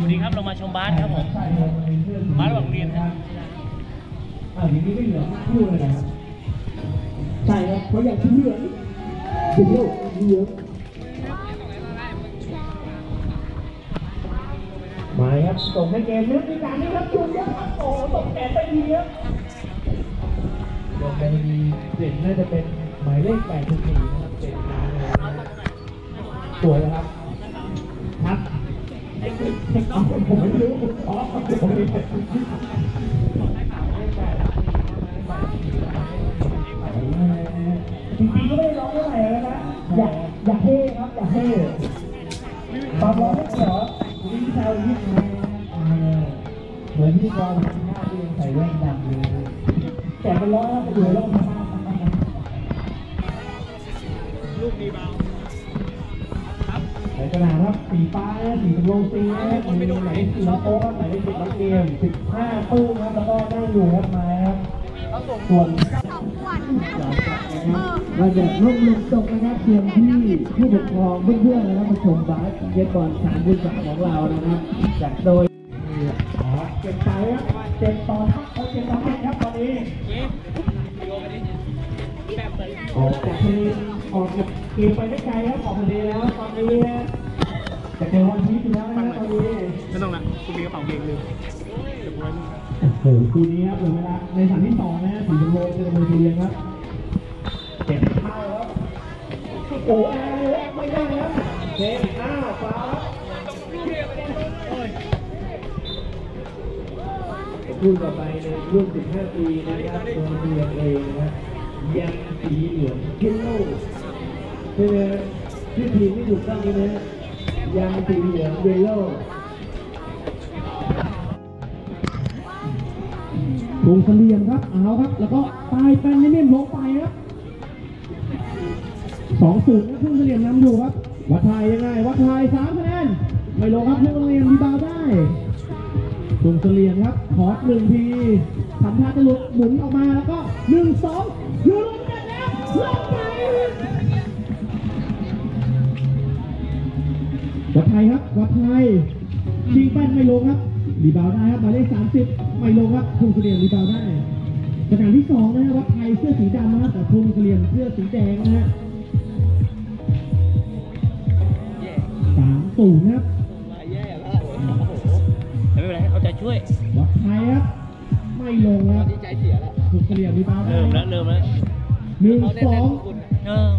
สวัสดีครับเรามาชมบาสครับผมบาสระหว่างเรียนครับอ่าทีนี้ไม่เหลือคู่เลยนะครับใช่ครับเพราะอย่างที่เหลืองสีเหลืองเหลืองมาครับส่งให้เกมเลือกในการนี้ครับจุดเยอะครับโอ้ตกแขนไปดีครับลงไปดีเด่นน่าจะเป็นหมายเลขแปดทุกทีนะครับเด่นมาเลยสวยนะครับ ผมไม่รู้ผมไม่จริงๆก็ไม่ได้ร้องเท่าไหร่แล้วนะ อยากอยากเท่ครับ อยากเท่ตอนร้องไม่เหรอวิ่งแซวยิ่งเลยเหมือนที่กองหน้าที่ยังใส่แว่นดำเลยแต่เป็นร้องแล้วอยู่ร้องมาลูกดีเบา สนามครับสีฟ้าสีชมพูสีนะครับมีไหนสีโต๊ะครับไหนเป็นสิบนักเรียสิบห้าตู้ครับแล้วก็นั่งอยู่ครับมาครับส่วนมาจากลูกลุงตกนะครับเพียงที่ผู้ปกครองเพื่อนๆนะครับมาชมบาสเยบอลสามบุญสามของเรานะครับจากโดยเจ็บใจครับเจ็บต่อครับเขาเจ็บต่อเจ็บครับตอนนี้ออกจากทะเลออกจากเกมไปได้ไกลครับออกทะเลแล้วตอนนี้ จะเจอวันพีชอยู่แล้วนะครับตอนนี้ไม่ต้องละกูมีกระเป๋าเกงลืมโอ้โหคู่นี้ครับเหลือเวลาในสามที่สองนะฮะสีชมพูเจอมือเรียนครับเจ็บเข้าครับโอ้แอร์แรกไม่ได้ครับเจ็บอ้าวฟ้ารุ่นต่อไปในรุ่น 15 ปีนะครับตัวเรียนเองนะครับยังสีเหลืองเยลโล่ใช่ไหมครับชื่อทีมที่ถูกต้องนี่นะ ยังสีเหลืองเยลโล่ลงเสลียมครับ เอาครับ แล้วก็ปลายแปนนิ่มๆลงไปครับสองศูนย์นะทุ่งเสลียมนำอยู่ครับ วัดไทยยังไง วัดไทยสามคะแนน ไม่ลงครับทุ่งเสลียมรีบาวได้ทุ่งเสลียมครับ ขอดหนึ่งทีทำท่าจะหลุดหมุนออกมาแล้วก็หนึ่งสองยูลงกันแล้ว วัดไทยครับ วัดไทยชิ่งแป้นไม่ลงครับ rebound ได้ครับหมายเลขสามสิบไม่ลงครับทุ่งเสลียม rebound ได้สนามที่สองนะฮะวัดไทยเสื้อสีดำนะครับแต่ทุ่งเสลียมเสื้อสีแดงนะฮะสามศูนย์ครับแย่แล้วโอ้โหแต่ไม่เป็นไรเอาใจช่วย วัดไทยครับ ไม่ลงครับใจเสียแล้วทุ่งเสลียมรีบาวด์ได้เริ่มแล้วเริ่มแล้วหนึ่งสองเออ